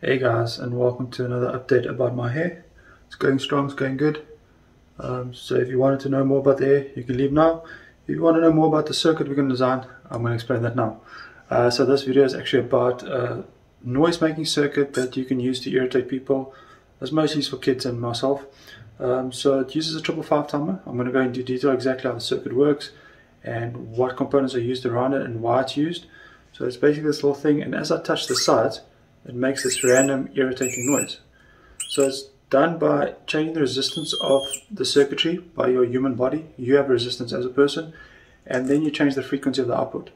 Hey guys and welcome to another update about my hair. It's going strong, it's going good. Um, so if you wanted to know more about the hair, you can leave now. If you want to know more about the circuit we're going to design, I'm going to explain that now. Uh, so this video is actually about a noise making circuit that you can use to irritate people. It's mostly used for kids and myself. Um, so it uses a triple five timer. I'm going to go into detail exactly how the circuit works and what components are used around it and why it's used. So it's basically this little thing and as I touch the sides it makes this random irritating noise. So it's done by changing the resistance of the circuitry by your human body. You have resistance as a person, and then you change the frequency of the output.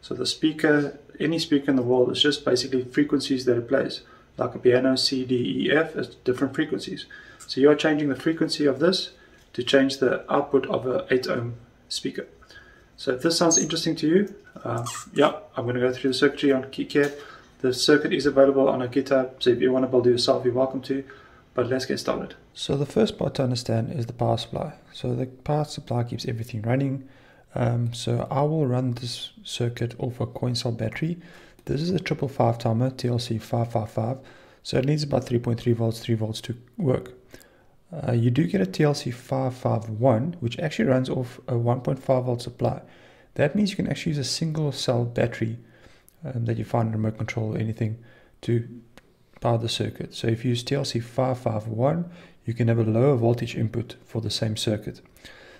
So the speaker, any speaker in the world, is just basically frequencies that it plays. Like a piano, C, D, E, F, is different frequencies. So you're changing the frequency of this to change the output of a 8 ohm speaker. So if this sounds interesting to you, uh, yeah, I'm going to go through the circuitry on KiCad. The circuit is available on a GitHub, so if you want to build it yourself, you're welcome to. But let's get started. So the first part to understand is the power supply. So the power supply keeps everything running. Um, so I will run this circuit off a coin cell battery. This is a triple five timer TLC 555. So it needs about 3.3 volts, 3 volts to work. Uh, you do get a TLC 551, which actually runs off a 1.5 volt supply. That means you can actually use a single cell battery um, that you find in remote control or anything to power the circuit. So if you use TLC 551, you can have a lower voltage input for the same circuit.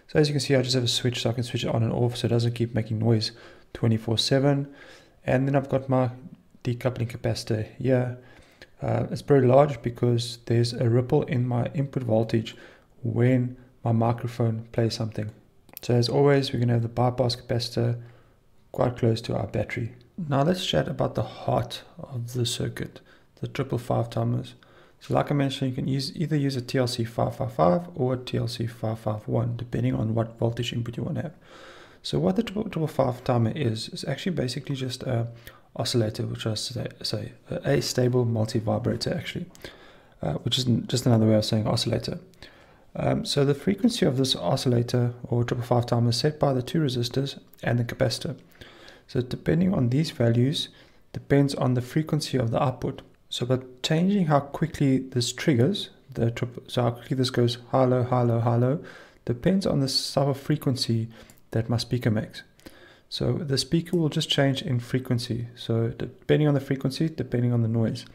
So as you can see, I just have a switch so I can switch it on and off so it doesn't keep making noise 24-7. And then I've got my decoupling capacitor here. Uh, it's very large because there's a ripple in my input voltage when my microphone plays something. So as always, we're going to have the bypass capacitor quite close to our battery. Now let's chat about the heart of the circuit, the triple five timers. So like I mentioned, you can use either use a TLC 555 or a TLC 551, depending on what voltage input you want to have. So what the triple, triple five timer is, is actually basically just a oscillator, which I say, say astable multi-vibrator actually, uh, which is just another way of saying oscillator. Um, so the frequency of this oscillator or triple five timer is set by the two resistors and the capacitor. So depending on these values depends on the frequency of the output. So by changing how quickly this triggers, the so how quickly this goes high, low, high, low, high, low, depends on the type of frequency that my speaker makes. So the speaker will just change in frequency. So depending on the frequency, depending on the noise.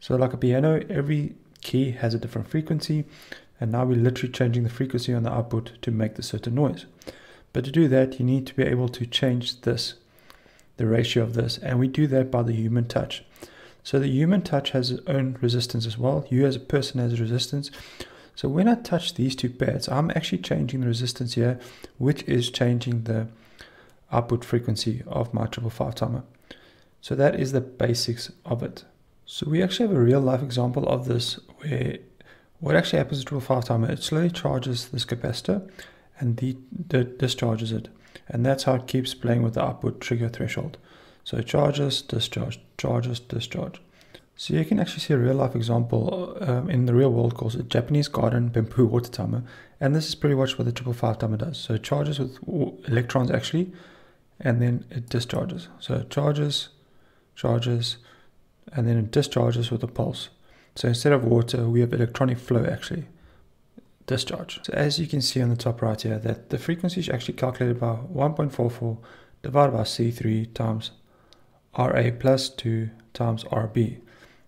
So like a piano, every key has a different frequency. And now we're literally changing the frequency on the output to make the certain noise. But to do that, you need to be able to change this the ratio of this. And we do that by the human touch. So the human touch has its own resistance as well. You as a person has resistance. So when I touch these two pads, I'm actually changing the resistance here, which is changing the output frequency of my triple five timer. So that is the basics of it. So we actually have a real life example of this where what actually happens to triple five timer, it slowly charges this capacitor and the, the discharges it. And that's how it keeps playing with the output trigger threshold. So it charges, discharge, charges, discharge. So you can actually see a real life example um, in the real world called a Japanese garden bamboo water timer. And this is pretty much what the triple five timer does. So it charges with electrons actually, and then it discharges. So it charges, charges, and then it discharges with a pulse. So instead of water, we have electronic flow actually discharge. So as you can see on the top right here, that the frequency is actually calculated by 1.44 divided by C3 times RA plus 2 times RB.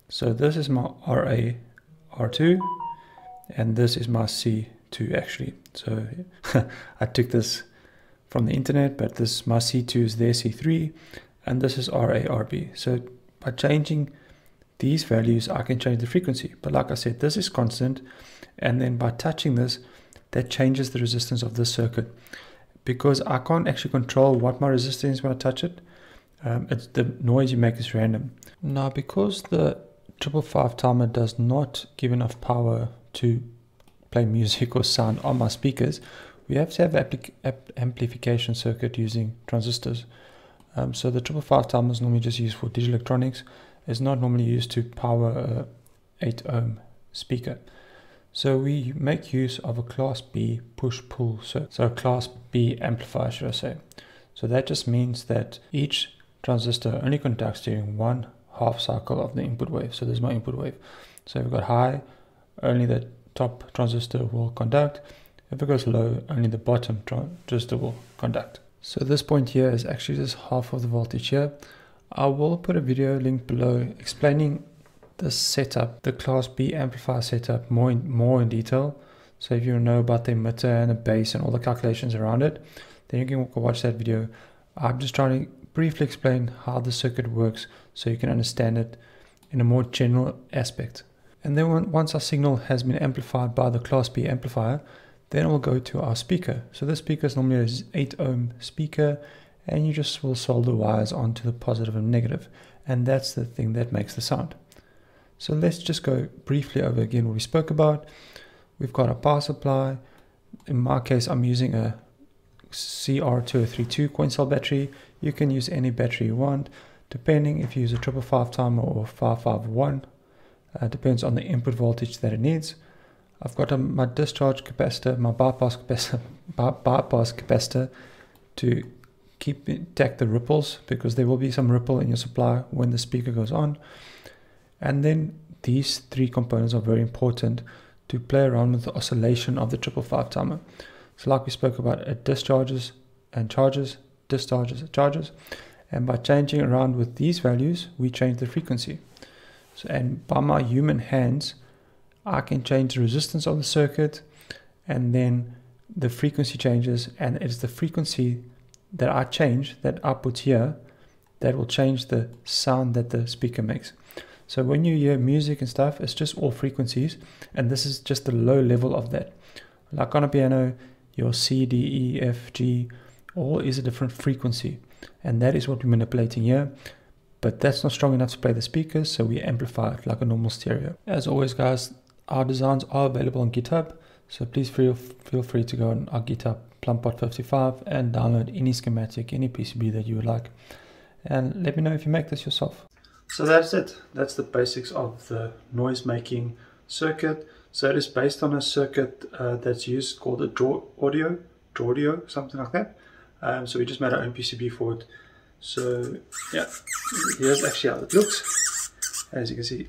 So this is my RA R2 and this is my C2 actually. So I took this from the internet, but this my C2 is their C3 and this is RA RB. So by changing these values, I can change the frequency. But like I said, this is constant and then by touching this that changes the resistance of this circuit. Because I can't actually control what my resistance is when I touch it um, it's the noise you make is random. Now because the triple five timer does not give enough power to play music or sound on my speakers we have to have an amplification circuit using transistors. Um, so the triple five timer is normally just used for digital electronics it's not normally used to power a 8 ohm speaker so we make use of a class B push-pull circuit. So a class B amplifier, should I say. So that just means that each transistor only conducts during one half cycle of the input wave. So there's my input wave. So if we've got high, only the top transistor will conduct. If it goes low, only the bottom transistor will conduct. So this point here is actually just half of the voltage here. I will put a video link below explaining the setup, the class B amplifier setup more in, more in detail. So if you know about the emitter and the base and all the calculations around it, then you can watch that video. I'm just trying to briefly explain how the circuit works so you can understand it in a more general aspect. And then once our signal has been amplified by the class B amplifier, then we'll go to our speaker. So this speaker is normally an 8 ohm speaker and you just will solder wires onto the positive and negative and that's the thing that makes the sound. So let's just go briefly over again what we spoke about. We've got a power supply. In my case, I'm using a CR2032 coin cell battery. You can use any battery you want, depending if you use a triple five timer or 551. Uh, depends on the input voltage that it needs. I've got a, my discharge capacitor, my bypass capacitor, by, bypass capacitor to keep detect the ripples because there will be some ripple in your supply when the speaker goes on. And then these three components are very important to play around with the oscillation of the triple five timer. So like we spoke about, it discharges and charges, discharges, and charges. And by changing around with these values, we change the frequency. So, and by my human hands, I can change the resistance of the circuit and then the frequency changes and it's the frequency that I change that outputs here that will change the sound that the speaker makes. So when you hear music and stuff, it's just all frequencies, and this is just the low level of that. Like on a piano, your C, D, E, F, G, all is a different frequency, and that is what we're manipulating here. But that's not strong enough to play the speakers, so we amplify it like a normal stereo. As always, guys, our designs are available on GitHub, so please feel feel free to go on our GitHub PlumPot55 and download any schematic, any PCB that you would like, and let me know if you make this yourself. So that's it. That's the basics of the noise making circuit. So it is based on a circuit uh, that's used called a draw audio, draw audio, something like that. Um, so we just made our own PCB for it. So yeah, here's actually how it looks. As you can see,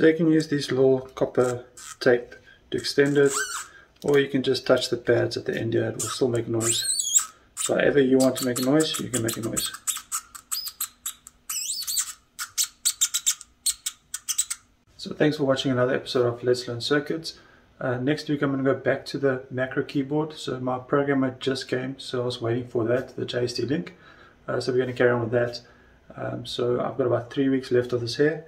So you can use this little copper tape to extend it or you can just touch the pads at the end here, it will still make noise. So however you want to make a noise, you can make a noise. So thanks for watching another episode of Let's Learn Circuits. Uh, next week I'm going to go back to the macro keyboard. So my programmer just came, so I was waiting for that, the JST link. Uh, so we're going to carry on with that. Um, so I've got about three weeks left of this here.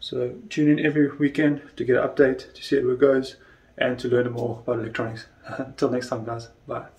So tune in every weekend to get an update, to see how it goes, and to learn more about electronics. Until next time, guys. Bye.